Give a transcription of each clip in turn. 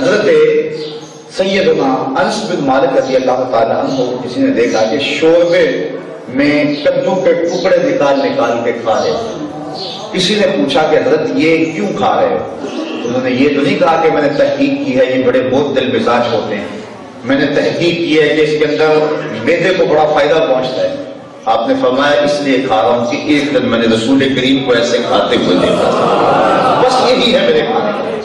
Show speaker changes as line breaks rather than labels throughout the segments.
हज़रत सैदना अंस बिन मालिक रज़ी अल्लाह को किसी ने देखा कि शोरबे में कद्दू के टुकड़े निकाल निकाल के खा रहे किसी ने पूछा कि हज़रत, ये क्यों खा रहे हो? उन्होंने, ये तो नहीं कहा कि मैंने तहकीक की है, ये बड़े बहुत दिल मिजाज होते हैं। मैंने तहकीक की है कि इसके अंदर मैदे को बड़ा फ़ायदा पहुँचता है। आपने फरमाया, इसलिए खा रहा हूँ कि एक दिन मैंने रसूल करीम को ऐसे खाते हुए देखा बस यही है मेरे खाने। का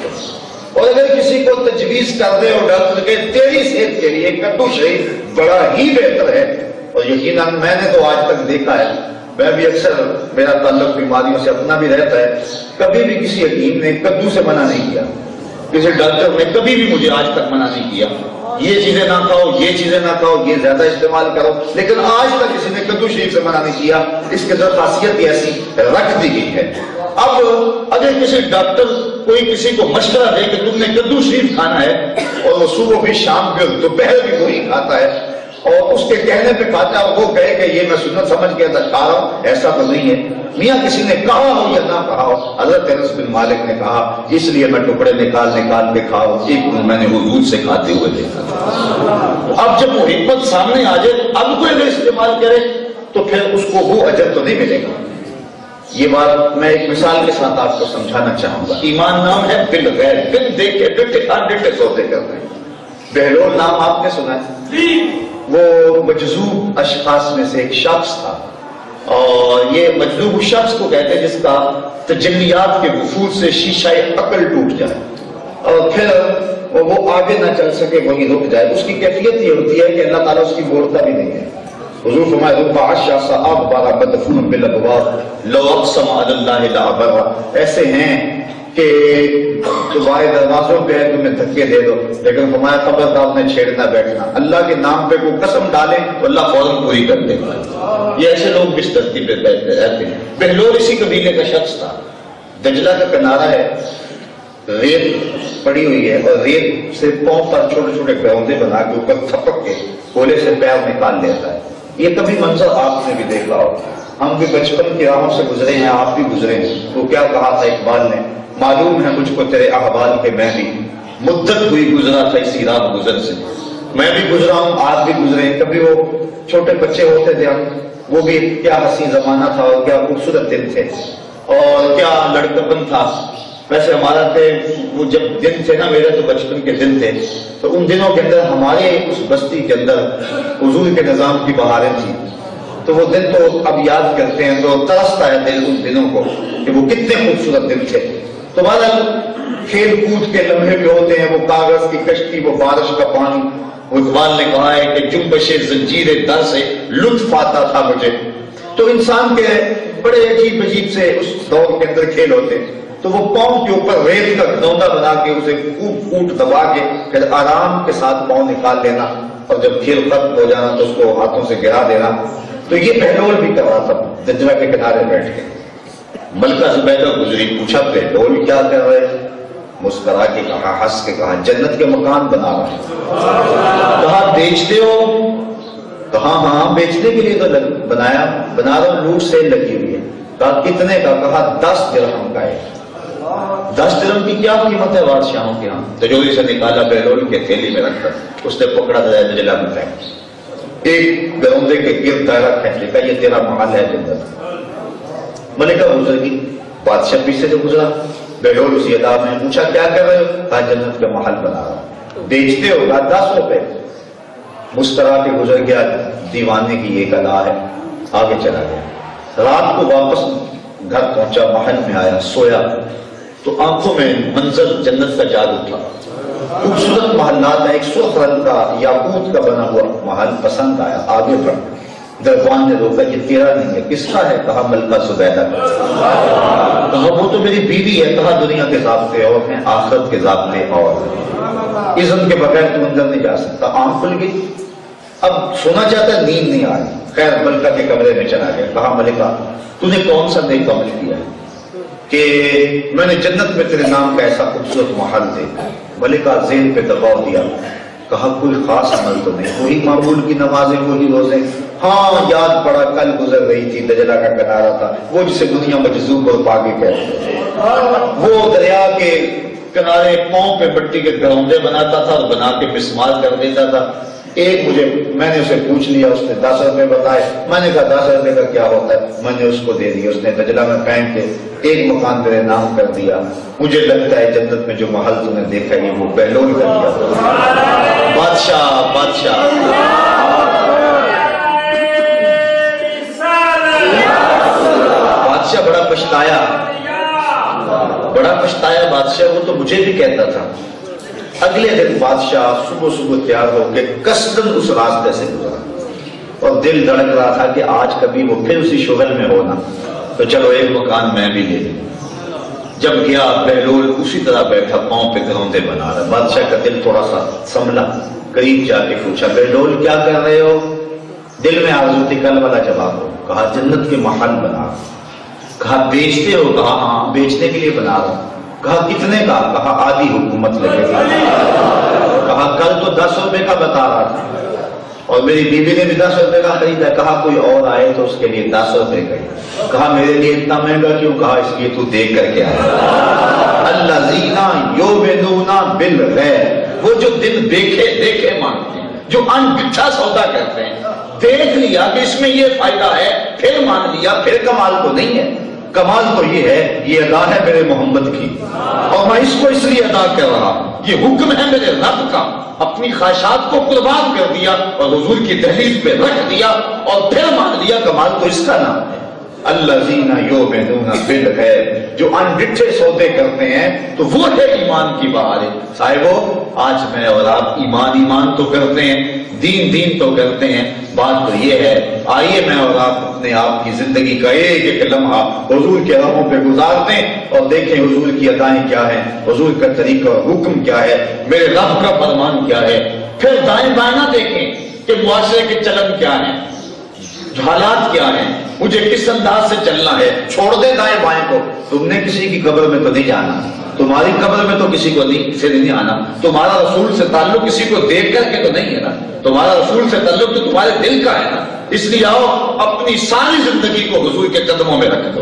और अगर किसी को तजवीज कर दे और डॉक्टर के तेरी सेहत के लिए कद्दू शरीफ बड़ा ही बेहतर है, और यकीन मैंने तो आज तक देखा है। मैं भी अक्सर मेरा ताल्लुक बीमारियों से अपना भी रहता है। कभी भी किसी हकीम ने कद्दू से मना नहीं किया। किसी डॉक्टर ने कभी भी मुझे आज तक मना नहीं किया। ये चीज़ें ना खाओ, ये चीज़ें ना खाओ, ये ज़्यादा इस्तेमाल करो। लेकिन आज तक किसी ने कद्दू शरीफ से मना नहीं किया। इसके अंदर खासियत ऐसी रख दी गई है। अब अगर किसी डॉक्टर कोई किसी को मशवरा दे कि तुमने कद्दू शरीफ खाना है और वो सुबह भी शाम भी दोपहर भी वही खाता है और उसके कहने पे खाता है वो कहे कि ये मैं सुनत समझ के अंदर खा रहा हूँ, ऐसा तो नहीं है। मियाँ किसी ने कहा हो या ना कहा हो, हज़रत अनस बिन मालिक ने कहा, इसलिए मैं टुकड़े निकाल निकाल के खाओ एक दिन मैंने दूध से खाते हुए देखा। अब जब वो हिम्मत सामने आ जाए अब कोई इस्तेमाल करे तो फिर उसको वो अजर तो नहीं मिलेगा। ये बात मैं एक मिसाल के साथ आपको समझाना चाहूँगा। ईमान नाम है बिल गैर बिल देख के डिटे डिटे सौदे कर रहे बहलोल नाम आपने सुना है? वो मजजूब अशखास में से एक शख्स था। और ये मजलूब शख्स को कहते हैं जिसका तजलियात के वफूद से शीशा अकल टूट जाए। और फिर वो आगे ना चल सके वही रुक जाए। उसकी कैफियत ये होती है कि अल्लाह ताला उसकी बोलता भी नहीं है। ऐसे हैं कि तुम्हारे दरवाजों पे तुम्हें धक्के दे दो लेकिन हमारा खबर आपने छेड़ना बैठना अल्लाह के नाम पे कोई कसम डाले तो अल्लाह फ़ौरन पूरी कर देगा ये ऐसे लोग भी धरती पे रहते हैं बहलोर इसी कबीले का शख्स था दजला का किनारा है रेत पड़ी हुई है और रेत से पाँव पर छोटे छोटे ग्रौंदे बना के ऊपर थपक के कोले से पैर निकाल लेता है ये कभी मंजर आपने भी देखा हो। हम भी बचपन की राहों से गुजरे हैं, आप भी गुजरे हैं। तो क्या कहा था इकबाल ने? मालूम है मुझको तेरे अहबाल के मैं भी मुद्दत हुई गुजरा था इसी रात गुजर से। मैं भी गुजरा हूँ आप भी गुजरे कभी वो छोटे बच्चे होते थे हम, वो भी क्या हसी जमाना था क्या खूबसूरत दिन थे। और क्या लड़कपन था। वैसे हमारा थे, वो जब दिन थे ना मेरे तो बचपन के दिन थे। तो उन दिनों के अंदर हमारे उस बस्ती के अंदर हजूर के निज़ाम की बहारें थी। तो वो दिन तो अब याद करते हैं तो तरसता है दिल उन दिनों को कि वो कितने खूबसूरत दिन थे। तो बहरहाल खेल कूद के लम्हे भी होते हैं, वो कागज़ की कश्ती, वो बारिश का पानी। वो इकबाल ने कहा है कि जुम्बश जंजीर दर से लुत्फ आता था मुझे। तो इंसान के बड़े अजीब अजीब से उस दौर के अंदर खेल होते। हैं तो वो पाँव के ऊपर रेत का दौदा बना के उसे कूट कूट दबा के फिर आराम के साथ पाँव निकाल लेना और जब खेल खत्म हो जाना तो उसको हाथों से गिरा देना। तो ये पहलोल भी कर रहा था दजला के किनारे बैठ के। मलका जुबैदा गुजरी, पूछा पहलोल क्या कर रहे मुस्करा के कहा, हंस के कहा, जन्नत के मकान बना रहा कहा, बेचते हो? कहा हाँ बेचने के लिए तो बनाया, बना रहा लूट सेल लगी हुई है। कहा, कितने का? कहा, दस दिरहम का है दस दिरम की क्या कीमत है बादशाहों के यहाँ? तिजोरी से निकाला बेलोल के थैली में रखकर, उसने पकड़ा था जला में फेंक एक गरौदे के गिर दायरा फेंक लिखा ये तेरा महल है जन्नत मलिका गुजर की बादशाह पीछे से गुजरा। बेलोल उसी अदाब ने पूछा, क्या कर रहे हो? कहा, जन्नत का महल बना रहा बेचते हो कहा दस रुपए। मुस्करा के गुजर गया दीवाने की एक अदा है। आगे चला गया। रात को वापस घर पहुँचा, महल में आया, सोया। तो आँखों में मंजर जन्नत का जाग उठा। खूबसूरत महल्लात है, एक सुख रंग का याकूत का बना हुआ महल पसंद आया। आगे बढ़। दरबान ने रोका ये तेरा नहीं है, किसका है? कहा, मलका सुबैदा। कहा, वो तो मेरी बीवी है। कहा, दुनिया के जाबते और हैं आखिरत के जाबते और। इज़्ज़त के बगैर तू अंदर नहीं जा सकता। आँख खुल गई। अब सोना चाहता नींद नहीं आ रही। खैर, मलिका के कमरे में चला गया। कहा, मलिका तूने कौन सा नेक अमल किया? है कि मैंने जन्नत में तेरे नाम का ऐसा खूबसूरत महल देखा। मलिका जेन पे दबाव दिया। कहा, कोई खास अमल तो नहीं। वही मामूल की नमाजें, वही रोज़े। हाँ याद पड़ा, कल गुजर रही थी, दजला का किनारा था। वो जिसे दुनिया मजजूब और बागे कहते थे। वो दरिया के किनारे पाँव पे मिट्टी के ग्राउंडे बनाता था और बना के बिस्माल कर देता था। एक मुझे, मैंने उसे पूछ लिया, उसने दस रुपए बताए। मैंने कहा, दस रुपए का क्या होता है? मैंने उसको दे दिया, उसने गजला में पहन के एक मकान मेरे नाम कर दिया। मुझे लगता है जन्नत में जो महल तुमने देखा है, वो बहलोल कर दिया। बादशाह बादशाह। बादशाह बड़ा पछताया। बड़ा पछताया बादशाह, वो तो मुझे भी कहता था। अगले दिन बादशाह सुबह सुबह तैयार होकर कसदन उस रास्ते से गुजरा। और दिल धड़क रहा था कि आज कभी वो फिर उसी शुगल में होना तो चलो एक मकान मैं भी ले लूँ। जब गया बहलोल उसी तरह बैठा पाँव पे घरौंदे बना रहा। बादशाह का दिल थोड़ा सा संभला। करीब जाके पूछा बहलोल क्या कर रहे हो? दिल में आरज़ू थी कल वाला जवाब हो। कहा, जन्नत के महल बना कहा, बेचते हो? कहा हाँ बेचने के लिए बना रहा कहा कितने का, कहा, आधी हुकूमत लगेगा कहा, कल तो दस रुपए का बता रहा था। और मेरी बीबी ने भी दस रुपए का खरीदा। कहा, कोई और आए तो उसके लिए दस रुपए का कहा, मेरे लिए इतना महँगा क्यों? कहा, इसलिए तू देख करके आया। अल्लाह जीना यो बेनूना बिल गैर। वो जो दिन देखे देखे मानते हैं, जो अनबिछा सौदा करते हैं। देख लिया कि इसमें ये फ़ायदा है, फिर मान लिया, फिर कमाल तो नहीं है। कमाल तो ये है, ये अदा है मेरे मोहम्मद की। और मैं इसको इसलिए अदा कर रहा हूँ, ये हुक्म है मेरे रब का। अपनी ख्वाहिशात को कुर्बान कर दिया और हजूर की दहलीज पे रख दिया और फिर मान लिया कमाल तो इसका नाम है। अल्लाजीना यो बिल है जो अनडिठे सौदे करते हैं तो वो है ईमान की बहार साहिबो, आज मैं और आप ईमान ईमान तो करते हैं, दीन दीन तो करते हैं। बात तो ये है, आइए मैं और आप अपने आप की ज़िंदगी का एक एक लम्हा हजूर के राहों पे गुजार दें और देखें हजूर की अदाएँ क्या है, हजूर का तरीका और हुक्म क्या है, मेरे रब का फरमान क्या है। फिर दाएँ बाएँ ना देखें कि मुआशरे के चलन क्या है। हालात क्या है? मुझे किस अंदाज से चलना है? छोड़ दे दाएँ बाएँ को। तुमने किसी की कब्र में तो नहीं जाना। तुम्हारी कब्र में तो किसी को नहीं से नहीं आना। तुम्हारा रसूल से ताल्लुक किसी को देख करके तो नहीं है ना? तुम्हारा रसूल से ताल्लुक तो तुम्हारे दिल का है ना? इसलिए आओ, अपनी सारी ज़िंदगी को हजूर के कदमों में रख दो।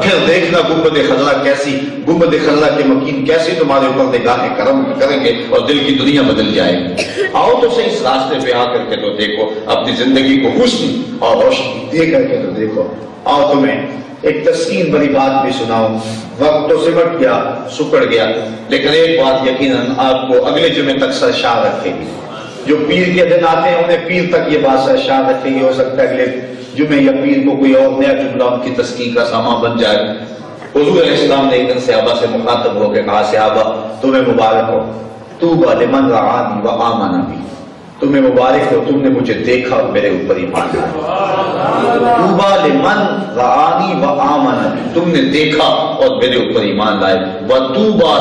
फिर देखना गुंबद खजरा कैसी गुंबद खजरा के मकीन कैसी तुम्हारे ऊपर निगाहें करम करेंगे और दिल की दुनिया बदल जाएगी। आओ तो सही इस रास्ते पे आकर के तो देखो, अपनी ज़िंदगी को हुस्न और रोशनी दे करके तो देखो। आओ तुम्हें एक तस्कीन भरी बात भी सुनाऊं। वक्त तो सिमट गया, सुकड़ गया, लेकिन एक बात यकीनन आपको अगले जुमे तक सरशाह रखेगी। जो पीर के दिन आते हैं, उन्हें पीर तक ये बात सरशाह रखेगी, हो सकता है अगले जुमे या पीर को कोई और नया जुमला उनकी तस्की का सामा बन जाए। हजूर इस्लाम ने एक दिन सहाबा से मुखातब होकर कहा सहाबा तुम्हें मुबारक हो। तू बालिमन रआनी व आमना भी तुम्हें मुबारक हो, तुमने मुझे देखा और मेरे ऊपर ईमान तूबा लिमन व आमना तुमने देखा और मेरे ऊपर ईमान लाए व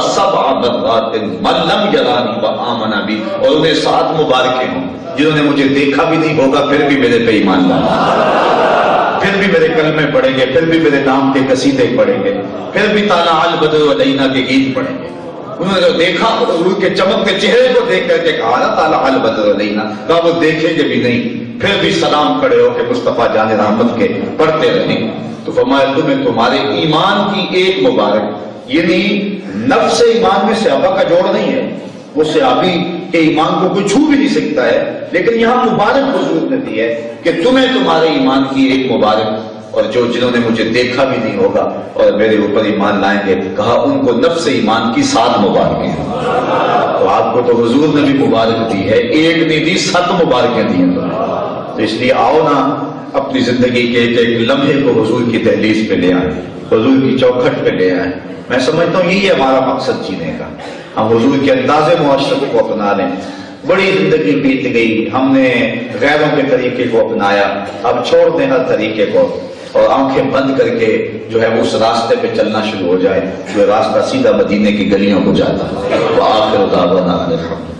सब मल्लम जलानी व आमना भी और उन्हें सात मुबारकें हों, जिन्होंने मुझे देखा भी नहीं होगा, फिर भी मेरे पे ईमान लाया। फिर भी मेरे कलमे पढ़ेंगे, फिर भी मेरे नाम के कसीदे पढ़ेंगे, फिर भी ताला अल बदलना के गीत पढ़ेंगे। उन्होंने जो देखा हजूर के चमकते चेहरे को देख करके कहा ना ताला अल बदलना कहा, वो देखेंगे भी नहीं, फिर भी सलाम खड़े होकर मुस्तफ़ा जान रहमत के पढ़ते रहे। तो फरमाया, तुम्हें तुम्हारे ईमान की एक मुबारक, यानी नफ्स ईमान में सहाबा का जोड़ नहीं है, वो सहाबी के ईमान को कोई छू भी नहीं सकता है। लेकिन यहाँ मुबारक हजूर ने दी है कि तुम्हें तुम्हारे ईमान की एक मुबारक और जो जिन्होंने मुझे देखा भी नहीं होगा और मेरे ऊपर ईमान लाएँगे, कहा उनको नफ्स ईमान की सात मुबारकें हैं। तो आपको तो हजूर ने भी मुबारक दी है, एक नहीं दी, सात मुबारकें दी हैं तो इसलिए आओ ना, अपनी ज़िंदगी के एक लम्हे को हजूर की दहलीज पे ले आए, हजूर की चौखट पे ले आए। मैं समझता हूँ यही हमारा मकसद जीने का। हम हजूर के अंदाजे मुआशरत को अपना लें बड़ी ज़िंदगी बीत गई। हमने गैरों के तरीके को अपनाया। अब छोड़ दें हर तरीके को। और आँखें बंद करके जो है उस रास्ते पे चलना शुरू हो जाए। जो रास्ता सीधा मदीने की गलियों को जाता। है आखिर